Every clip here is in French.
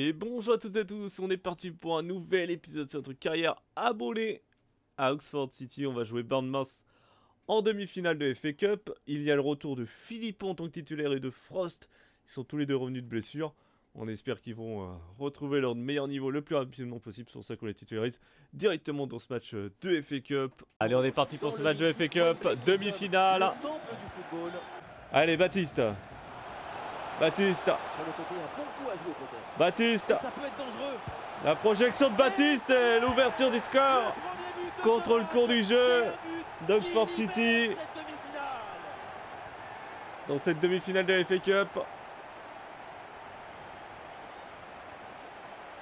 Et bonjour à toutes et à tous, on est parti pour un nouvel épisode sur notre carrière abonnée à Oxford City. On va jouer Bournemouth en demi-finale de FA Cup. Il y a le retour de Philippe en tant que titulaire et de Frost. Ils sont tous les deux revenus de blessure. On espère qu'ils vont euh, retrouver leur meilleur niveau le plus rapidement possible. C'est pour ça qu'on les titularise directement dans ce match euh, de FA Cup. Allez, on est parti pour ce match de FA Cup, demi-finale. Allez, Baptiste. Baptiste. Baptiste. La projection de Baptiste et l'ouverture du score. Contre le cours du jeu d'Oxford City. Dans cette demi-finale de la FA Cup.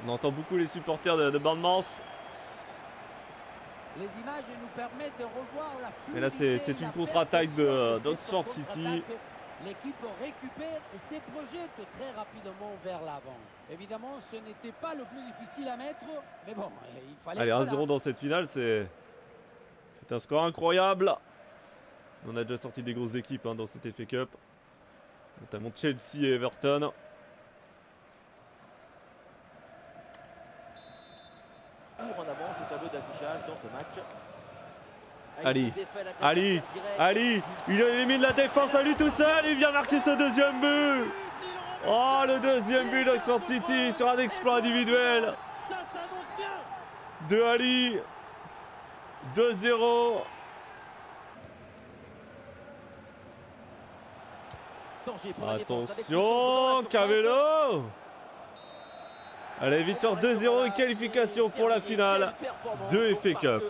On entend beaucoup les supporters de, de Bournemouth. Les images nous permettent de revoir la Mais là, c'est- une contre-attaque d'Oxford City. L'équipe récupère et se projette très rapidement vers l'avant. Évidemment, ce n'était pas le plus difficile à mettre, mais bon, il fallait. Allez, être 1-0 là. dans cette finale, c'est c'est un score incroyable. On a déjà sorti des grosses équipes hein, dans cette FA Cup, notamment Chelsea et Everton. Pour en avance au tableau d'affichage dans ce match. Ali, Ali, Ali, il élimine la défense à lui tout seul, il vient marquer ce deuxième but. Oh, le deuxième but d'Oxford City sur un exploit individuel de Ali. 2-0. Danger pour la défense avec ce centre Attention. Cavello Allez, victoire 2-0 et qualification pour la finale. De FA Cup.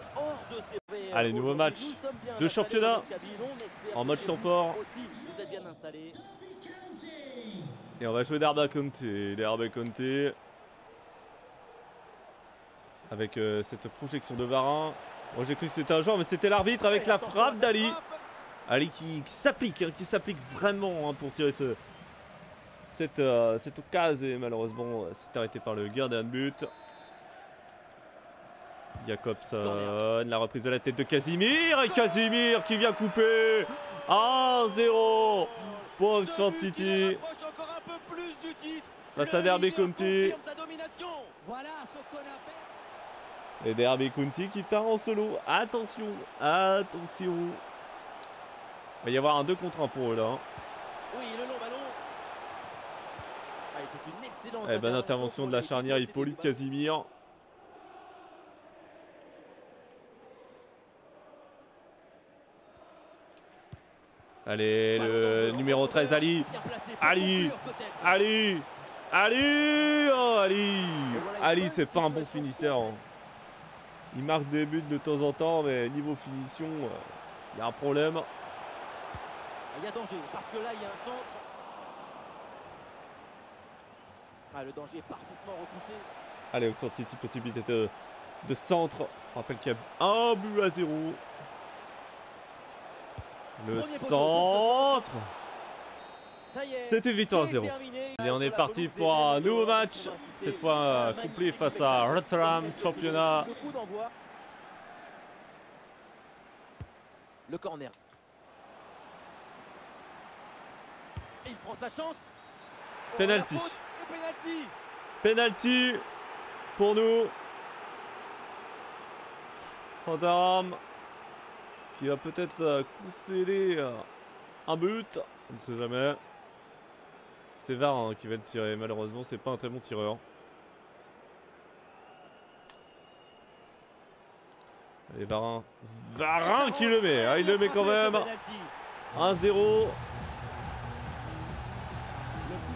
Allez, nouveau aujourd'hui, match de championnat en mode vous fort. Et on va jouer d'Arba Conte. D'Arba Conte. Avec euh, cette projection de Varin. Moi j'ai cru que c'était un joueur, mais c'était l'arbitre avec la frappe d'Ali. Ali qui, qui s'applique, hein, qui s'applique vraiment hein, pour tirer ce, cette, euh, cette occasion. Et malheureusement, euh, c'est arrêté par le gardien de but. Jacobson, la reprise de la tête de Casimir. Et Casimir qui vient couper. 1-0 pour Oxford City. Face à Derby County. Et Derby County qui part en solo. Attention, attention. Il va y avoir un 2 contre 1 pour eux là. hein. Oui, le long ballon. C'est une excellente Eh ben, intervention de la charnière Hippolyte. Casimir. Allez, le numéro 13, Ali. Ali. peut-être. Ali Ali Oh, Ali Ali, c'est pas un bon finisseur. hein. Il marque des buts de temps en temps, mais niveau finition, il y a un problème. Il y a danger parce que là il y a un centre. Ah, le danger est parfaitement repoussé. Allez, Oxford City, possibilité de, de centre. On rappelle qu'il y a un but à zéro. Le centre Ça y est. C'était une victoire à c'est zéro. terminé. Et on est parti pour un nouveau match. Cette fois euh, complet face à. Rotterdam, championnat. Le corner. Il prend sa chance. Oh, Penalty. penalty. Penalty pour nous. Rotterdam qui va peut-être euh, concéder euh, un but. On ne sait jamais. C'est Varin qui va le tirer. Malheureusement, c'est pas un très bon tireur. Allez, Varin. Varin qui le met. Ah, il le met quand même. 1-0. Le coup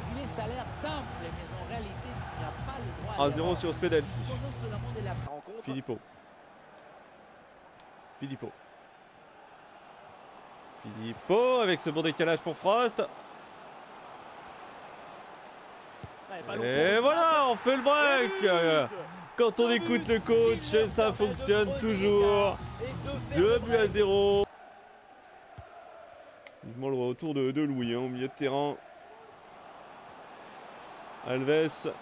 filet, ça a l'air simple, mais en réalité, tu n'as pas le droit. à 1-0 l'erreur. sur ce penalty. La Rencontre. Filippo. Avec ce bon décalage pour Frost. Ballon Et voilà, on fait le break. Quand on écoute le coach, ça fonctionne toujours. l'écart et de faire 2 le buts à break. 0. Vivement le retour de, de Louis hein, au milieu de terrain. Alves.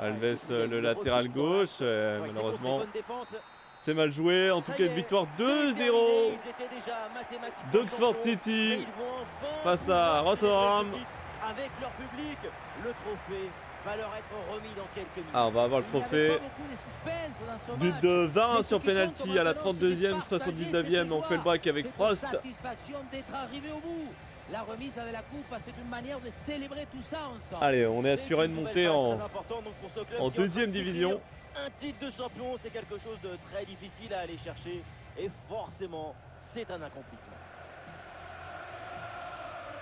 Alves, euh, le latéral gauche. euh, malheureusement, c'est mal joué. En tout cas, une victoire c'est 2-0 terminé, ils étaient déjà mathématiquement d'Oxford City face à Rotterdam. ce titre avec leur public. Le trophée va leur être remis dans quelques minutes. Ah, on va avoir le trophée. But de 20 Mais sur penalty à la maintenant, c'est de 32e, partager 79e. cette On fait le break avec Frost. satisfaction d'être arrivé au bout. La remise de la coupe, c'est une manière de célébrer tout ça ensemble. Allez, on est assuré de monter en, en deuxième division. Un titre de champion, c'est quelque chose de très difficile à aller chercher. Et forcément, c'est un accomplissement.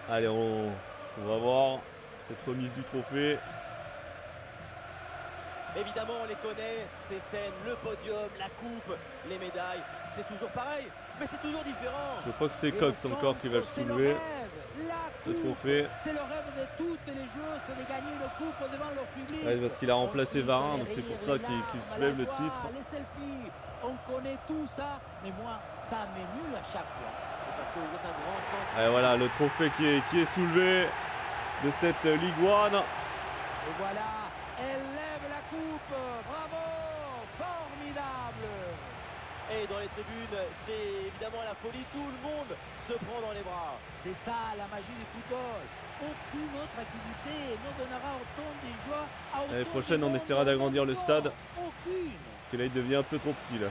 Allez, on, on va voir cette remise du trophée. Évidemment, on les connaît, ces scènes, le podium, la coupe, les médailles. C'est toujours pareil, mais c'est toujours différent. Je crois que c'est Cox encore qui va le soulever, coupe. trophée. C'est le rêve de toutes les joueuses de gagner une coupe devant leur public. Ouais, parce qu'il a remplacé les donc c'est pour ça qu'il larmes, soulève le titre. Les selfies, on connaît tout ça, mais moi, ça m'émue à chaque fois. C'est parce que vous êtes un grand sens. Et voilà, le trophée qui est, qui est soulevé de cette Ligue 1. Et voilà, elle dans les tribunes, c'est évidemment la folie. Tout le monde se prend dans les bras. C'est ça la magie du football. Aucune autre activité ne donnera autant de joie à L'année prochaine, on essaiera d'agrandir le stade. Aucune. Parce que là, il devient un peu trop petit là.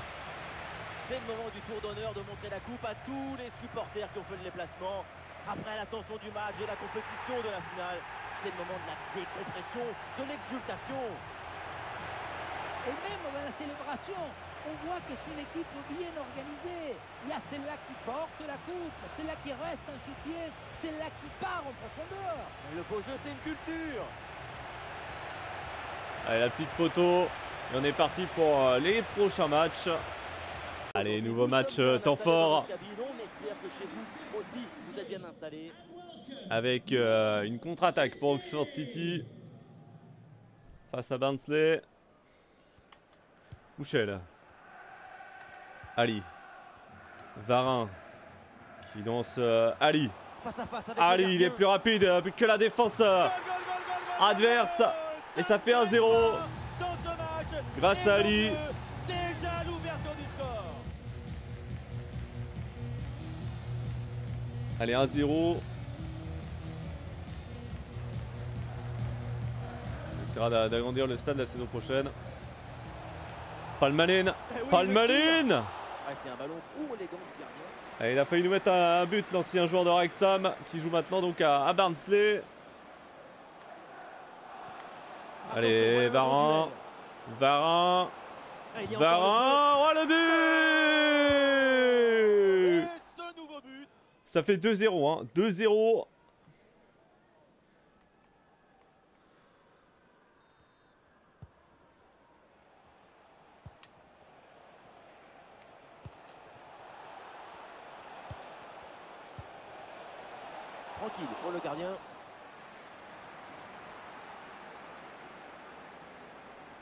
C'est le moment du tour d'honneur de montrer la coupe à tous les supporters qui ont fait le déplacement. Après la tension du match, de la compétition, de la finale, c'est le moment de la décompression, de l'exultation. Et même dans la célébration, on voit que c'est une équipe bien organisée. Il y a celle-là qui porte la coupe, celle-là qui reste en soutien, celle-là qui part en profondeur. Le beau jeu, c'est une culture. Allez, la petite photo. Et on est parti pour euh, les prochains matchs. Allez, nouveau match euh, temps fort avec euh, une contre-attaque pour Oxford City face à Barnsley. Mouchel. Ali. Varin qui danse euh, Ali. Face à face avec Ali, il est plus rapide euh, que la défense. euh, Goal, goal, goal, adverse. Et ça fait 1-0. Dans ce match. Grâce à Ali. Déjà l'ouverture du score. Allez, 1-0. On essaiera d'a- d'agrandir le stade la saison prochaine. Palmaline. Eh Palmaline. Ah, c'est un ballon du gardien. Allez, il a failli nous mettre un, un but, l'ancien joueur de Wrexham, qui joue maintenant donc à, à Barnsley. Allez, Varin. Varin. Ah, Varin. Oh le le but but. Et ce nouveau but. Ça fait 2-0, hein. 2-0. Pour le gardien.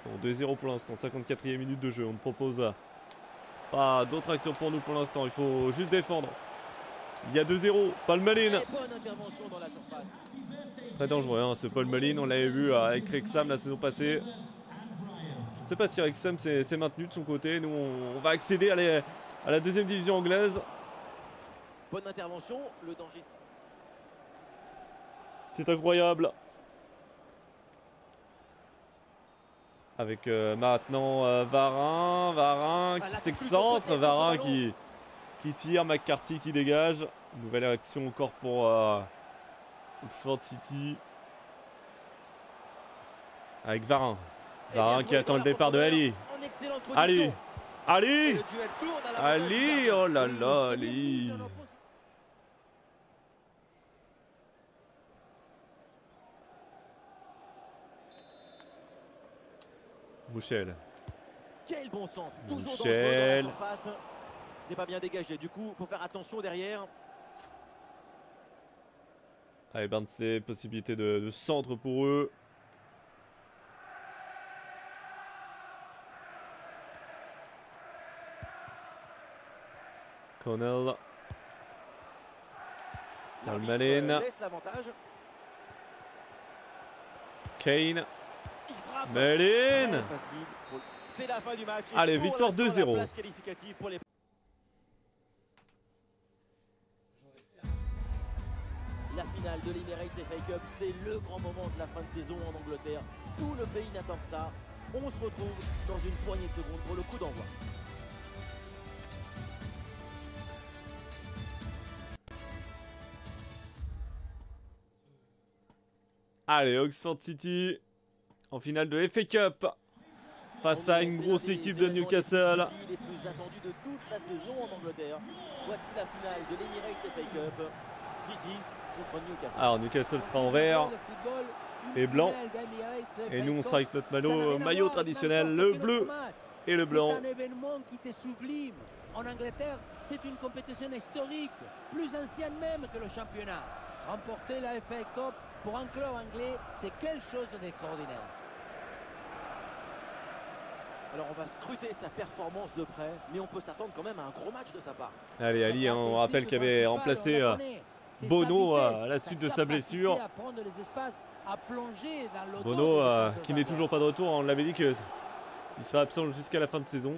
Bon, 2-0 pour l'instant, 54e minute de jeu. On ne propose pas d'autres actions pour nous pour l'instant. Il faut juste défendre. Il y a 2-0. Palmaline. Très dangereux, hein, ce Paul Malin. On l'avait vu avec Rexham la saison passée. Je ne sais pas si Rexham s'est s'est maintenu de son côté. Nous, on, on va accéder à, les- à la deuxième division anglaise. Bonne intervention. Le danger. C'est incroyable. Avec euh, maintenant euh, Varin, Varin Ah, qui s'excentre, Varin qui, qui tire, McCarthy qui dégage. Nouvelle action encore pour euh, Oxford City. Avec Varin. Bien Varin qui attend le départ de Ali. Ali Ali Ali. Oh là là, Ali Mouchel. Quel bon centre. Toujours Michel. dangereux dans la surface. Ce n'est pas bien dégagé. Du coup, il faut faire attention derrière. Allez, Barnsley, possibilité de, de centre pour eux. Connell, Malin. euh. Kane, Pour- C'est la fin du match. Allez, victoire l'instant, 2-0. la finale de l'Emirates FA Cup, c'est le grand moment de la fin de saison en Angleterre. Tout le pays n'attend que ça. On se retrouve dans une poignée de secondes pour le coup d'envoi. Allez, Oxford City en finale de FA Cup face à une grosse équipe de Newcastle. Les plus attendus de toute la saison en Angleterre. Voici la finale de l'Emirates FA Cup. City contre Newcastle. Alors Newcastle sera en vert et blanc. Et nous on sera avec notre maillot, maillot traditionnel, le bleu et le blanc. C'est un événement qui était sublime. En Angleterre, c'est une compétition historique, plus ancienne même que le championnat. Remporter la FA Cup pour un club anglais, c'est quelque chose d'extraordinaire. Alors on va scruter sa performance de près, mais on peut s'attendre quand même à un gros match de sa part. Allez Ali, hein, on rappelle qu'il avait remplacé euh, Bono à la suite de sa blessure. Bono euh, qui n'est toujours pas de retour, on l'avait dit qu'il sera absent jusqu'à la fin de saison.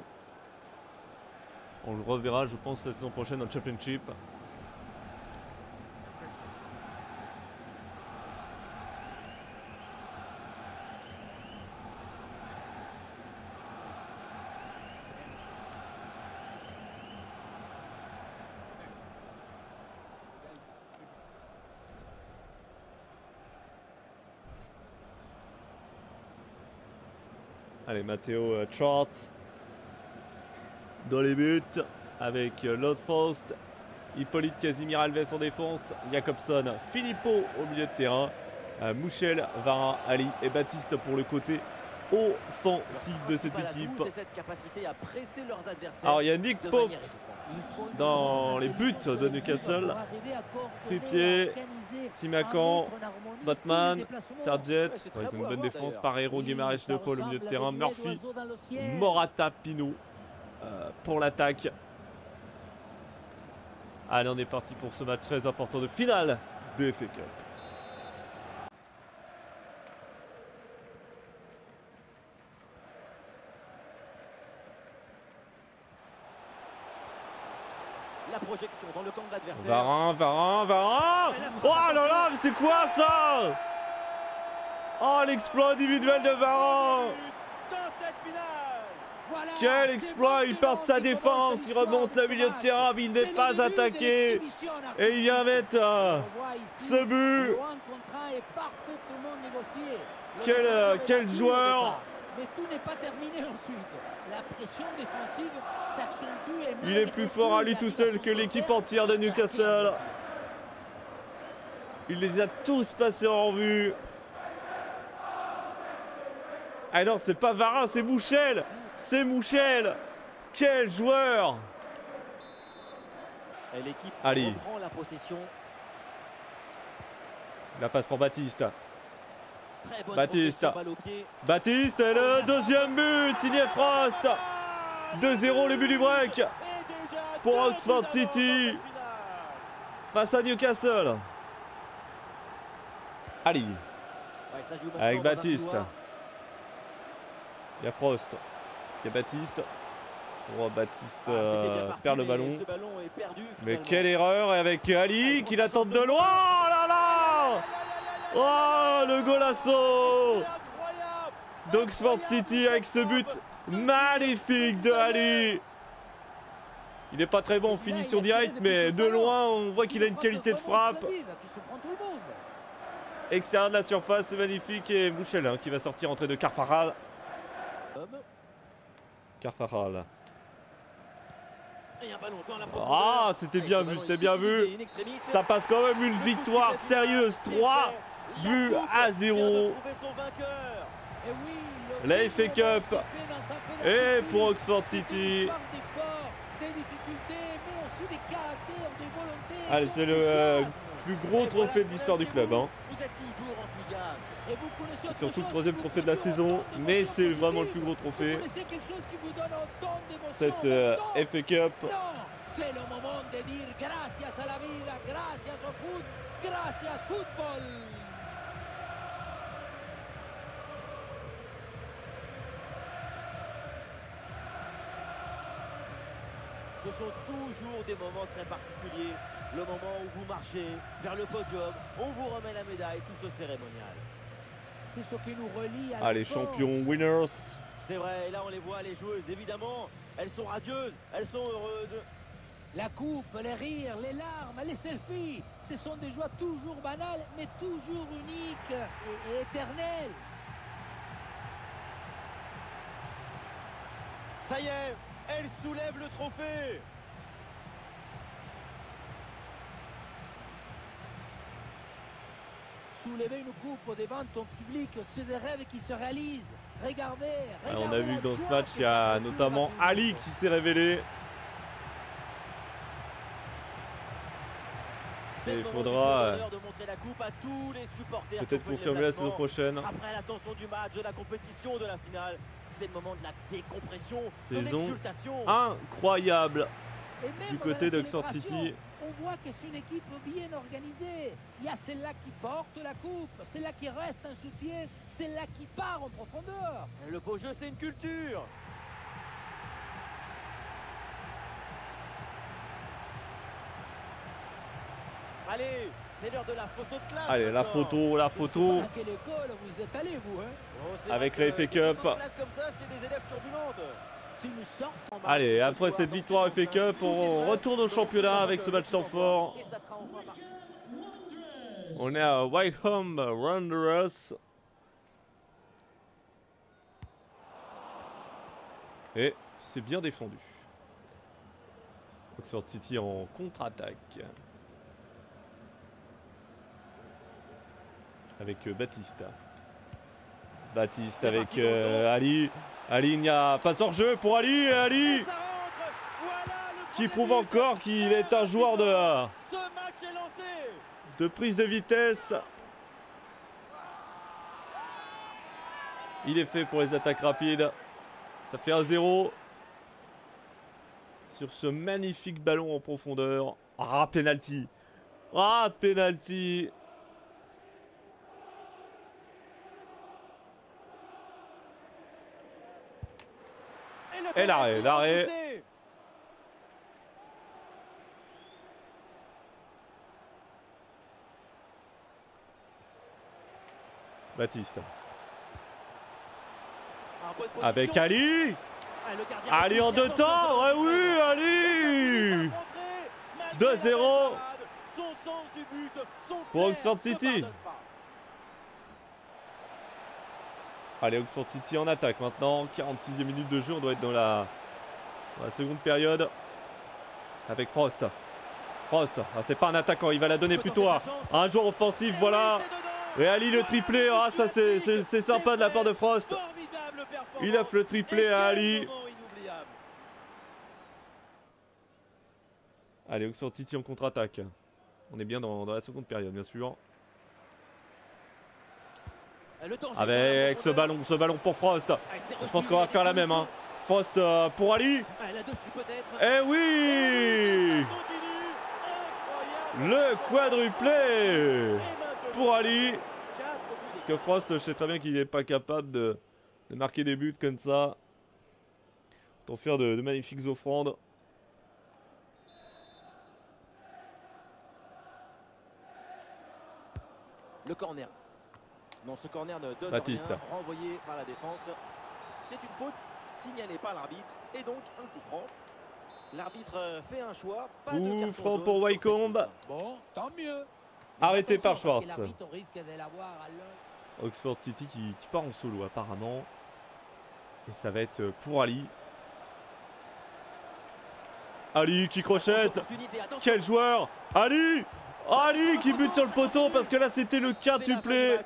On le reverra je pense la saison prochaine en Championship. Allez, Matteo euh, Charts dans les buts avec euh, Lord Frost, Hippolyte Casimir Alves en défense, Jacobson, Filippo au milieu de terrain, euh, Mouchel, Varin, Ali et Baptiste pour le côté offensif de cette équipe. Alors il y a Nick Pope dans les buts de Newcastle, Tripier, Simacan, Batman, Target, ils ont une bonne défense, Parero, Guimaraes, Leopold au milieu de terrain, Murphy, Morata, Pino euh, pour l'attaque. Allez, on est parti pour ce match très important de finale de FA Cup. La projection dans Varin, Varin, Varin Oh là là, mais c'est quoi ça? Oh, l'exploit individuel de Voilà, Quel exploit. Il part de sa défense, il remonte le milieu de terrain, mais il n'est pas attaqué. Et il vient mettre euh, ce but. Quel, euh, quel joueur. Mais tout n'est pas terminé ensuite. La pression défensive s'accentue et Il est plus fort à lui tout seul que l'équipe entière de Newcastle. Il les a tous passés en revue. Ah non, c'est pas Varin, c'est Mouchel C'est Mouchel Quel joueur Et l'équipe Allez. reprend la possession. La passe pour Baptiste. Baptiste. Baptiste, et le deuxième but, signé Frost 2-0 le but du break Pour Oxford City. face à Newcastle. Ali, avec Baptiste. Il y a Frost. Il y a Baptiste. Oh, Baptiste Ah, euh, parti, perd le ballon. perdu, Mais quelle erreur Et avec Ali qui la tente de loin Oh le golasso d'Oxford City avec ce but magnifique de Ali Il n'est pas très bon en finition directe, mais de loin on voit qu'il a une qualité de frappe. Extérieur de la surface, c'est magnifique. Et Mouchel hein, qui va sortir entrée de Carfaral. Carfaral. Ah, c'était bien vu, c'était bien vu. Ça passe quand même une victoire final, sérieuse. c'est 3 coupe à vient de 0. trouver son vainqueur. Et oui, le La but FA Cup. Et pour Oxford C'est City. Allez, c'est le euh, plus gros trophée de l'histoire du club. hein. Autre Surtout le troisième trophée de la saison, mais c'est vraiment le plus gros trophée. Cette euh, FA Cup. C'est Ce sont toujours des moments très particuliers. Le moment où vous marchez vers le podium, on vous remet la médaille, tout ce cérémonial. C'est ce qui nous relie à la Allez, force. champions, winners. C'est vrai, et là on les voit, les joueuses, évidemment, elles sont radieuses, elles sont heureuses. La coupe, les rires, les larmes, les selfies, ce sont des joies toujours banales, mais toujours uniques et, et éternelles. Ça y est, elles soulèvent le trophée. Soulever une coupe devant ton public, c'est des rêves qui se réalisent. Regardez, Ah, regardez on a vu que dans ce match, il y a notamment Ali qui s'est révélé. C'est Et le il moment faudra, du tour euh, d'honneur de montrer la coupe à tous les supporters. qui Peut-être ont fait le confirmer la saison prochaine. Après la tension du match, de la compétition, de la finale, c'est le moment de la décompression, de Saison l'exultation. Incroyable Et même du côté d'Oxford City. On voit que c'est une équipe bien organisée. Il y a celle-là qui porte la coupe, celle-là qui reste un soutien, celle-là qui part en profondeur. Le beau jeu, c'est une culture. Allez, c'est l'heure de la photo de classe. Allez, la photo, la photo. vous êtes allés, vous, hein Oh, Avec la FA Cup. comme ça, des élèves Allez, après cette victoire FA Cup, on retourne au championnat on avec ce match temps fort. On est à Wycombe Wanderers. Et c'est bien défendu. Oxford City en contre-attaque. Avec euh, Baptiste. Baptiste avec euh. Ali. Ali, il n'y a pas hors jeu pour Ali. et Ali qui prouve encore qu'il est un joueur de, Ce match est lancé. de prise de vitesse. Il est fait pour les attaques rapides. Ça fait 1-0. Sur ce magnifique ballon en profondeur. Ah, penalty. Ah, penalty. le Et l'arrêt, l'arrêt. Baptiste. Avec Ali. Ah, Ali en deux temps. C'est oui, Ali. va rentrer, malgré la 2-0. belle parade, Son sens du but, son Pour Oxford City. pardonne pas. Allez, Oxford City en attaque maintenant. 46e minute de jeu. On doit être dans la, dans la seconde période. Avec Frost. Frost. Ah, c'est pas un attaquant. Il va la donner plutôt à un joueur offensif. Voilà. oui, c'est dedans. Et Ali le triplé. Ah, ça c'est sympa de la part de Frost. Il offre le triplé à Ali. Allez, Oxford City en contre-attaque. On est bien dans, dans la seconde période, bien sûr. Dans Avec ce ballon, ce ballon pour Frost. Ah, Je pense qu'on va faire la même. Hein. Frost euh, pour Ali. Ah. Eh Et oui. Le quadruplé pour Ali. Parce que Frost, je sais très bien qu'il n'est pas capable de, de marquer des buts comme ça. Pour faire de, de magnifiques offrandes. Le corner. Non, ce corner ne donne Baptiste. rien, renvoyé par la défense. C'est une faute signalée par l'arbitre et donc un coup franc. L'arbitre euh, fait un choix. Pas de franc pour Wycombe. Bon, tant mieux. Arrêté par Schwartz. Oxford City qui, qui part en solo apparemment. Et ça va être pour Ali. Ali qui crochette. Quel joueur Ali Ali qui bute sur le poteau parce que là c'était le quintuplé.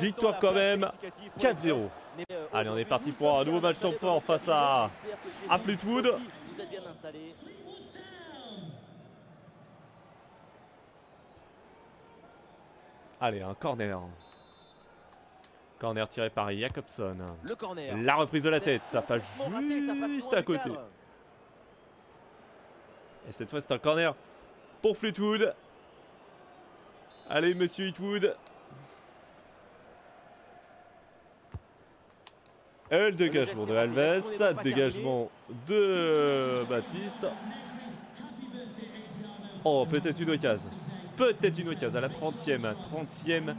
Victoire quand même. qualificative pour les 4-0. Bleus n'est, euh, Allez, on est parti pour un nouveau match temps fort face à- à Fleetwood. Allez, un corner. Corner tiré par Jacobson. Le corner. La reprise de la tête, ça passe juste à côté. Et cette fois, c'est un corner pour Fleetwood. Allez, monsieur. Et le dégagement de Alves, dégagement de Baptiste. Oh, peut-être une occasion. Peut-être une occasion à la 30e, 30e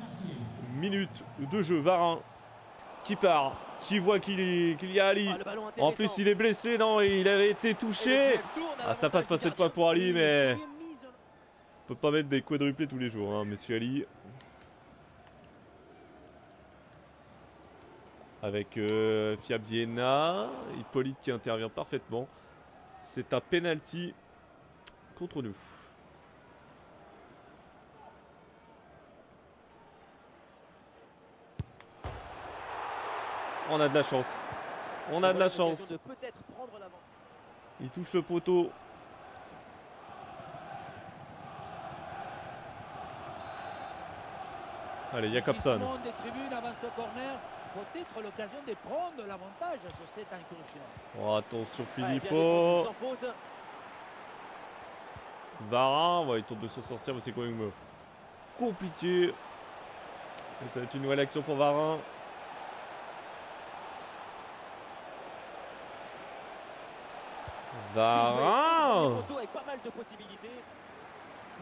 minute de jeu. Varin qui part, qui voit qu'il y a Ali. Ah, En plus, il est blessé, non, il avait été touché. Ah, ça passe pas cette fois pour Ali, mais on peut pas mettre des quadruplés tous les jours, hein, monsieur Ali. Avec euh, Fiabiena, Hippolyte qui intervient parfaitement. C'est un penalty contre nous. On a de la chance. On a de la chance. Il touche le poteau. Allez, Jacobson. Glissement des tribunes avant ce corner. Peut-être l'occasion de prendre l'avantage sur cette incursion. Oh, attention Ouais, Filippo. faute. Varin, ouais, il tente de se sortir, mais c'est quand même compliqué. Et ça va être une nouvelle action pour Varin. Varin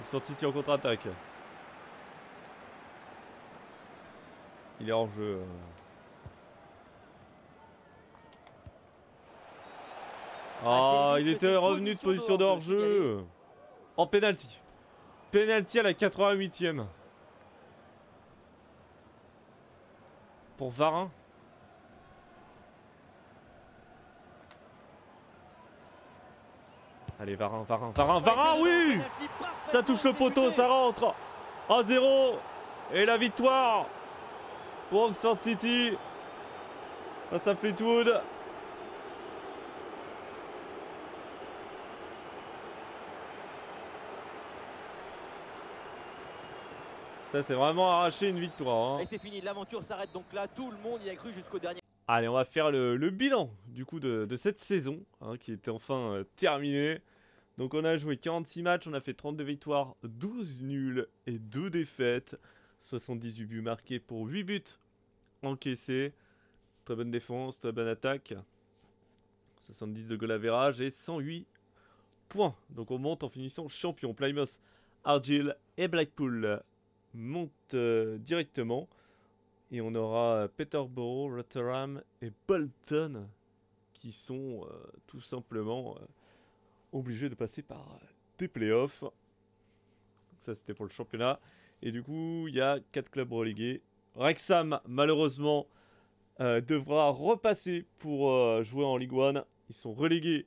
sont Titi en contre-attaque. Il est hors jeu. euh. Ah, c'est il était revenu de position de hors-jeu, hors-jeu. En penalty. Penalty à la 88e. Pour Varin. Allez, Varin, Varin, Varin, Varin, oui Ça touche le poteau, ça rentre 1-0 Et la victoire pour Oxford City face à Fleetwood. Ça c'est vraiment arraché une victoire. hein. Et c'est fini, l'aventure s'arrête donc là. Tout le monde y a cru jusqu'au dernier. Allez, on va faire le, le bilan du coup de, de cette saison hein, qui était enfin euh, terminée. Donc on a joué 46 matchs, on a fait 32 victoires, 12 nuls et 2 défaites. 78 buts marqués pour 8 buts encaissés. Très bonne défense, très bonne attaque. 70 de goal average et 108 points. Donc on monte en finissant champion. Plymouth, Argyle et Blackpool montent euh, directement. Et on aura Peterborough, Rotherham et Bolton qui sont euh, tout simplement euh, obligés de passer par des playoffs. Ça c'était pour le championnat. Et du coup, il y a 4 clubs relégués. Wrexham, malheureusement, euh, devra repasser pour euh, jouer en Ligue 1. Ils sont relégués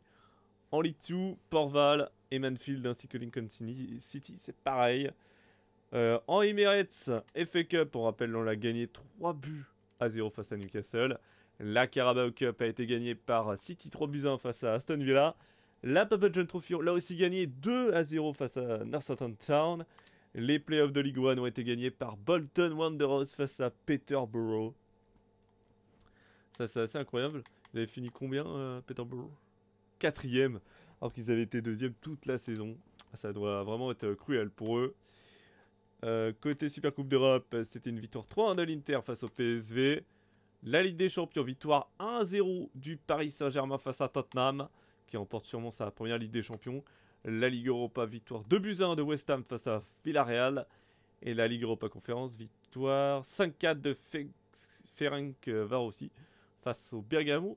en Ligue 2. Porval et Manfield ainsi que Lincoln City, c'est pareil. Euh, en Emirates, FA Cup, on rappelle, on l'a gagné 3 buts à 0 face à Newcastle. La Carabao Cup a été gagnée par City 3 buts à 1 face à Aston Villa. La Papa John Trophy, on l'a aussi gagné 2 à 0 face à Northampton Town. Les playoffs de Ligue 1 ont été gagnés par Bolton Wanderers face à Peterborough. Ça, c'est assez incroyable. Ils avaient fini combien, euh, Peterborough? Quatrième, alors qu'ils avaient été deuxième toute la saison. Ça doit vraiment être cruel pour eux. Euh, côté Super Coupe d'Europe, c'était une victoire 3-1 de l'Inter face au PSV. La Ligue des Champions, victoire 1-0 du Paris Saint-Germain face à Tottenham, qui remporte sûrement sa première Ligue des Champions. La Ligue Europa, victoire 2 buts à 1 de West Ham face à Villarreal. Et la Ligue Europa Conférence, victoire 5-4 de Fe- Ferenc Varossi face au Bergamo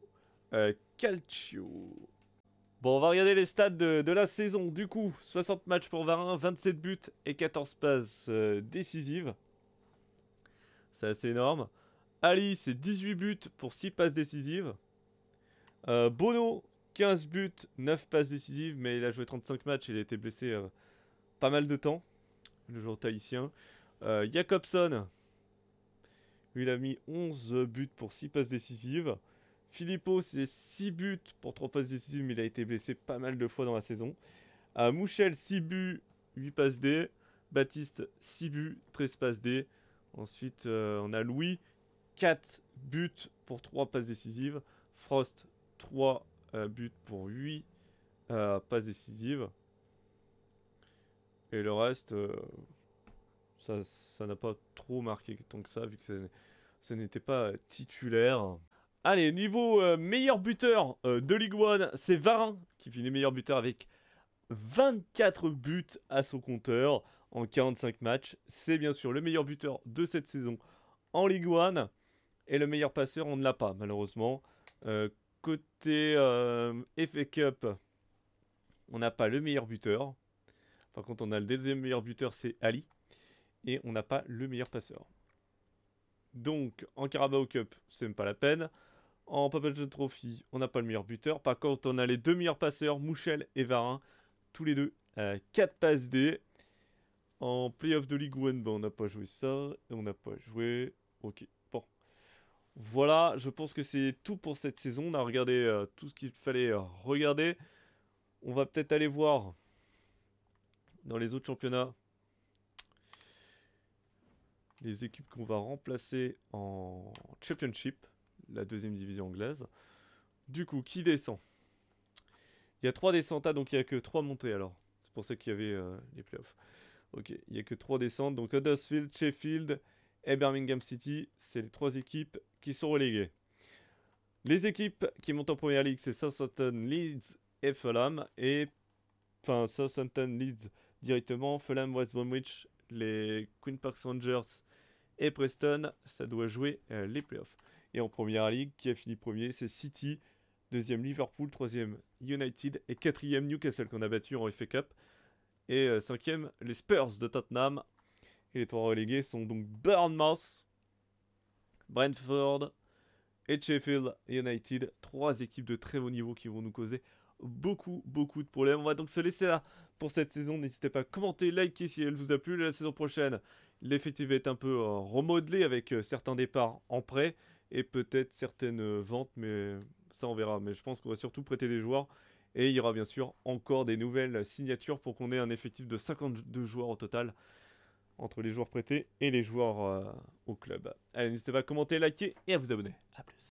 euh, Calcio. Bon, on va regarder les stats de, de la saison. Du coup, 60 matchs pour Varin, 27 buts et 14 passes euh, décisives. C'est assez énorme. Ali, c'est 18 buts pour 6 passes décisives. Euh, Bono, 15 buts, 9 passes décisives, mais il a joué 35 matchs, il a été blessé euh, pas mal de temps, le joueur tahitien. Euh, Jacobson, il a mis 11 buts pour 6 passes décisives. Filippo, c'est 6 buts pour 3 passes décisives, mais il a été blessé pas mal de fois dans la saison. Euh, Mouchel, 6 buts, 8 passes D. Baptiste, 6 buts, 13 passes D. Ensuite, euh, on a Louis, 4 buts pour 3 passes décisives. Frost, 3 euh, buts pour 8 euh, passes décisives. Et le reste, euh, ça n'a pas trop marqué tant que ça, vu que ça, n'était pas titulaire. Allez, niveau euh, meilleur buteur de Ligue 1, c'est Varin qui finit meilleur buteur avec 24 buts à son compteur en 45 matchs. C'est bien sûr le meilleur buteur de cette saison en Ligue 1. Et le meilleur passeur, on ne l'a pas, malheureusement. Côté euh, FA Cup, on n'a pas le meilleur buteur. Par contre, on a le deuxième meilleur buteur, c'est Ali. Et on n'a pas le meilleur passeur. Donc, en Carabao Cup, c'est même pas la peine. En Papa John Trophy, on n'a pas le meilleur buteur. Par contre, on a les deux meilleurs passeurs, Mouchel et Varin. Tous les deux, 4 passes D. En Playoff de Ligue 1, ben, on n'a pas joué ça. Et on n'a pas joué... Ok. Voilà, je pense que c'est tout pour cette saison. On a regardé euh, tout ce qu'il fallait euh, regarder. On va peut-être aller voir dans les autres championnats les équipes qu'on va remplacer en Championship, la deuxième division anglaise. Du coup, qui descend? Il y a trois descentes, ah, donc il n'y a que trois montées alors. C'est pour ça qu'il y avait euh, les playoffs. Ok, il n'y a que trois descentes. Donc Huddersfield, Sheffield et Birmingham City, c'est les trois équipes qui sont reléguées. Les équipes qui montent en première ligue, c'est Southampton, Leeds et Fulham. Et enfin, Southampton, Leeds directement, Fulham, West Bromwich, les Queen Park Rangers et Preston, ça doit jouer euh, les playoffs. Et en première ligue, qui a fini premier, c'est City, deuxième Liverpool, troisième United et quatrième Newcastle qu'on a battu en FA Cup. Et euh, cinquième, les Spurs de Tottenham. Et les trois relégués sont donc Bournemouth, Brentford et Sheffield United. Trois équipes de très haut niveau qui vont nous causer beaucoup, beaucoup de problèmes. On va donc se laisser là pour cette saison. N'hésitez pas à commenter, liker si elle vous a plu. La saison prochaine, l'effectif être un peu euh, remodelé avec euh, certains départs en prêt et peut-être certaines euh, ventes, mais ça on verra. Mais je pense qu'on va surtout prêter des joueurs. Et il y aura bien sûr encore des nouvelles signatures pour qu'on ait un effectif de 52 joueurs au total entre les joueurs prêtés et les joueurs au club. Allez, n'hésitez pas à commenter, liker et à vous abonner. A plus.